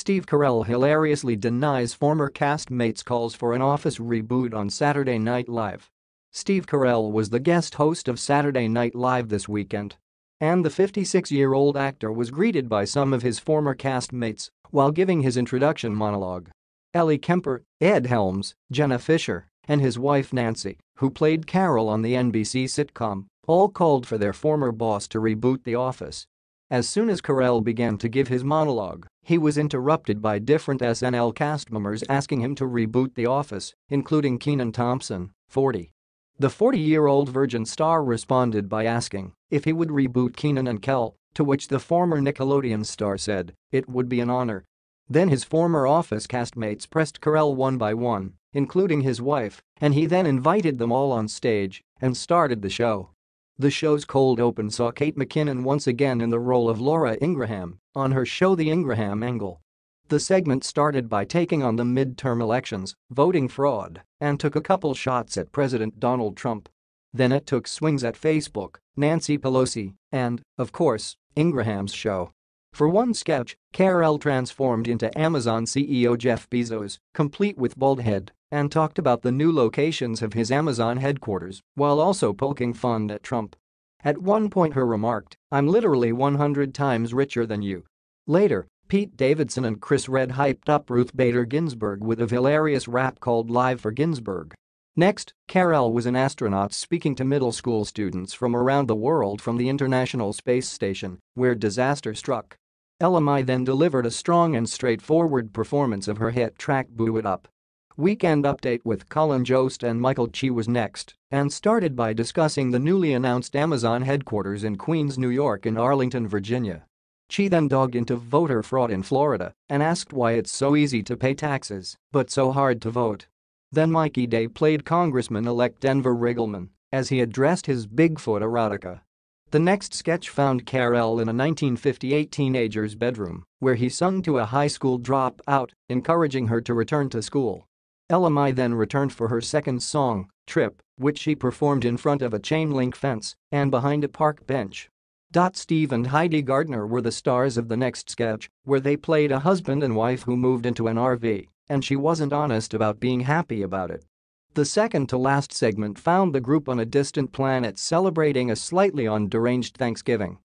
Steve Carell hilariously denies former castmates' calls for an Office reboot on Saturday Night Live. Steve Carell was the guest host of Saturday Night Live this weekend. And the 56-year-old actor was greeted by some of his former castmates while giving his introduction monologue. Ellie Kemper, Ed Helms, Jenna Fischer, and his wife Nancy, who played Carol on the NBC sitcom, all called for their former boss to reboot The Office. As soon as Carell began to give his monologue, he was interrupted by different SNL cast members asking him to reboot The Office, including Kenan Thompson, 40. The 40-year-old Virgin star responded by asking if he would reboot Kenan and Kel, to which the former Nickelodeon star said, it would be an honor. Then his former office castmates pressed Carell one by one, including his wife, and he then invited them all on stage and started the show. The show's cold open saw Kate McKinnon once again in the role of Laura Ingraham on her show The Ingraham Angle. The segment started by taking on the midterm elections, voting fraud, and took a couple shots at President Donald Trump. Then it took swings at Facebook, Nancy Pelosi, and, of course, Ingraham's show. For one sketch, Carell transformed into Amazon CEO Jeff Bezos, complete with bald head, and talked about the new locations of his Amazon headquarters while also poking fun at Trump. At one point her remarked, I'm literally 100 times richer than you. Later, Pete Davidson and Chris Redd hyped up Ruth Bader Ginsburg with a hilarious rap called Live for Ginsburg. Next, Carell was an astronaut speaking to middle school students from around the world from the International Space Station, where disaster struck. Ella Mai then delivered a strong and straightforward performance of her hit track Boo'd Up. Weekend Update with Colin Jost and Michael Che was next and started by discussing the newly announced Amazon headquarters in Queens, New York and Arlington, Virginia. Che then dug into voter fraud in Florida and asked why it's so easy to pay taxes but so hard to vote. Then Mikey Day played Congressman-elect Denver Riggleman as he addressed his Bigfoot erotica. The next sketch found Carell in a 1958 teenager's bedroom, where he sung to a high school dropout, encouraging her to return to school. Ella Mai then returned for her second song, Trip, which she performed in front of a chain-link fence and behind a park bench. Steve and Heidi Gardner were the stars of the next sketch, where they played a husband and wife who moved into an RV, and she wasn't honest about being happy about it. The second-to-last segment found the group on a distant planet celebrating a slightly on-deranged Thanksgiving.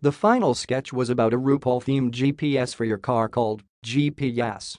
The final sketch was about a RuPaul-themed GPS for your car called GPS.